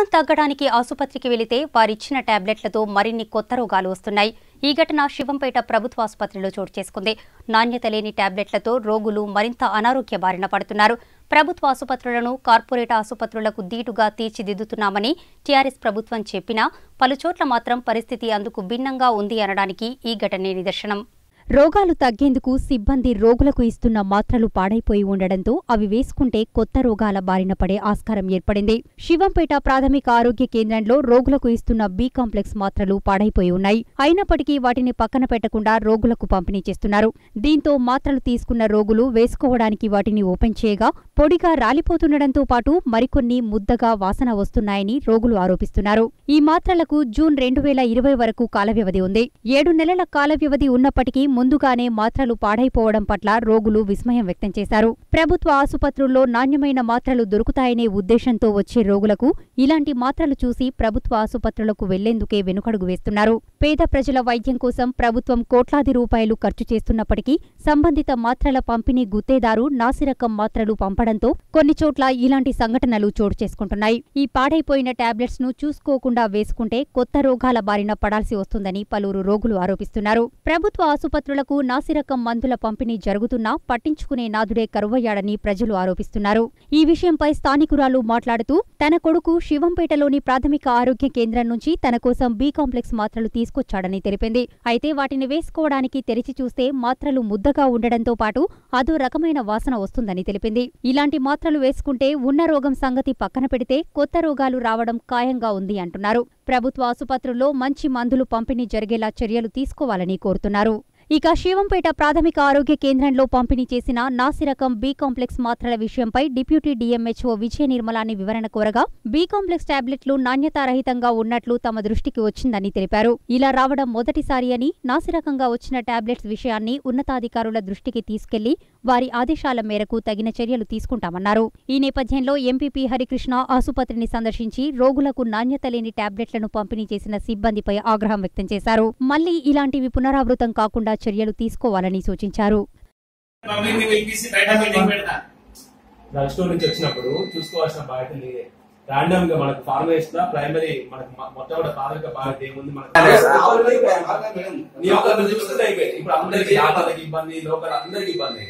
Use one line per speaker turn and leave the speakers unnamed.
రోగం తగ్గడానికి ఆసుపత్రికి వెళితే వారిచ్చిన టాబ్లెట్లతో మరిన్ని కొత్త రోగాలు వస్తున్నాయి. ఈ ఘటన శివంపేట ప్రభుత్వ ఆసుపత్రిలో చోటు చేసుకుంది. నాణ్యత లేని టాబ్లెట్లతో రోగులు మరింత అనారోగ్య బారిన పడుతున్నారు. ప్రభుత్వ ఆసుపత్రులను కార్పొరేట్ ఆసుపత్రులకు దీటుగా తీర్చిదిద్దుతున్నామని టీఆర్ఎస్ ప్రభుత్వం చెప్పినా పలుచోట్ల మాత్రం పరిస్థితి అందుకు భిన్నంగా ఉంది అనడానికి ఈ ఘటనే నిదర్శనం. రోగాలు తగ్గేందుకు సిబ్బంది రోగులకు ఇస్తున్న మాత్రలు పాడైపోయి ఉండడంతో అవి వేసుకుంటే కొత్త రోగాల బారిన పడే ఆస్కారం ఏర్పడింది. శివంపేట ప్రాథమిక ఆరోగ్య కేంద్రంలో రోగులకు ఇస్తున్న బి కాంప్లెక్స్ మాత్రలు పాడైపోయి ఉన్నాయి. అయినప్పటికీ వాటిని పక్కన పెట్టకుండా రోగులకు పంపిణీ చేస్తున్నారు. దీంతో మాత్రలు తీసుకున్న రోగులు వేసుకోవడానికి వాటిని ఓపెన్ చేయగా పొడిగా రాలిపోతుండటంతో పాటు మరికొన్ని ముద్దగా వాసన వస్తున్నాయని రోగులు ఆరోపిస్తున్నారు. ఈ మాత్రలకు జూన్ రెండు వేల ఇరవై వరకు కాల వ్యవధి ఉంది. ఏడు నెలల కాల వ్యవధి ఉన్నప్పటికీ ముందుగానే మాత్రలు పాడైపోవడం పట్ల రోగులు విస్మయం వ్యక్తం చేశారు. ప్రభుత్వ ఆసుపత్రుల్లో నాణ్యమైన మాత్రలు దొరుకుతాయనే ఉద్దేశంతో వచ్చే రోగులకు ఇలాంటి మాత్రలు చూసి ప్రభుత్వ ఆసుపత్రులకు వెళ్ళేందుకే వెనుకడుగు వేస్తున్నారు. పేద ప్రజల వైద్యం కోసం ప్రభుత్వం కోట్లాది రూపాయలు ఖర్చు చేస్తున్నప్పటికీ సంబంధిత మాత్రల పంపిణీ గుత్తేదారు నాసిరకం మాత్రలు పంపడంతో కొన్ని చోట్ల ఇలాంటి సంఘటనలు చోటు చేసుకుంటున్నాయి. ఈ పాడైపోయిన టాబ్లెట్స్ను చూసుకోకుండా వేసుకుంటే కొత్త రోగాల బారిన పడాల్సి వస్తుందని పలువురు రోగులు ఆరోపిస్తున్నారు. ప్రభుత్వ ఆసుపత్రి ఆసుపత్రులకు నాసిరకం మందుల పంపిణీ జరుగుతున్నా పట్టించుకునే నాదుడే కరువయ్యాడని ప్రజలు ఆరోపిస్తున్నారు. ఈ విషయంపై స్థానికురాలు మాట్లాడుతూ తన కొడుకు శివంపేటలోని ప్రాథమిక ఆరోగ్య కేంద్రం నుంచి తన కోసం బీ కాంప్లెక్స్ మాత్రలు తీసుకొచ్చాడని తెలిపింది. అయితే వాటిని వేసుకోవడానికి తెరిచి చూస్తే మాత్రలు ముద్దగా ఉండడంతో పాటు అదో రకమైన వాసన వస్తుందని తెలిపింది. ఇలాంటి మాత్రలు వేసుకుంటే ఉన్న రోగం సంగతి పక్కన పెడితే కొత్త రోగాలు రావడం ఖాయంగా ఉంది అంటున్నారు. ప్రభుత్వ ఆసుపత్రుల్లో మంచి మందులు పంపిణీ జరిగేలా చర్యలు తీసుకోవాలని కోరుతున్నారు. ఇక శివంపేట ప్రాథమిక ఆరోగ్య కేంద్రంలో పంపిణీ చేసిన నాసిరకం బి కాంప్లెక్స్ మాత్రల విషయంపై డిప్యూటీ డిఎంహెచ్ఓ విజయ నిర్మలాని వివరణ కోరగా బి కాంప్లెక్స్ టాబ్లెట్లు నాణ్యతారహితంగా ఉన్నట్లు తమ దృష్టికి వచ్చిందని తెలిపారు. ఇలా రావడం మొదటిసారి అని నాసిరకంగా వచ్చిన టాబ్లెట్స్ విషయాన్ని ఉన్నతాధికారుల దృష్టికి తీసుకెళ్ళి వారి ఆదేశాల మేరకు తగిన చర్యలు తీసుకుంటామన్నారు. ఈ నేపథ్యంలో ఎంపీపీ హరికృష్ణ ఆసుపత్రిని సందర్శించి రోగులకు నాణ్యత లేని టాబ్లెట్లను పంపిణీ చేసిన సిబ్బందిపై ఆగ్రహం వ్యక్తం చేశారు. మళ్ళీ ఇలాంటివి పునరావృతం కాకుండా చర్యలు తీసుకోవాలని సూచించారు.
పబ్లిక్ని పిలిపించి బయట మీటింగ్ పెడతా
డ్రగ్ స్టోర్ నుంచి వచ్చినప్పుడు చూసుకోవాల్సిన బాధ్యత నీదే రాండమ్గా మనకు ఫార్మేషన్ లా ప్రైమరీ మనకు మొ- మొత్తం కూడా ప్రాథమిక బాధ్యత ఏముంది మనకు? నీ ఒక్కరిని చూస్తుంటే అయిపోయింది. ఇప్పుడు అందరికి ఆటలకి ఇబ్బంది లోకల్ అందరికి ఇబ్బంది.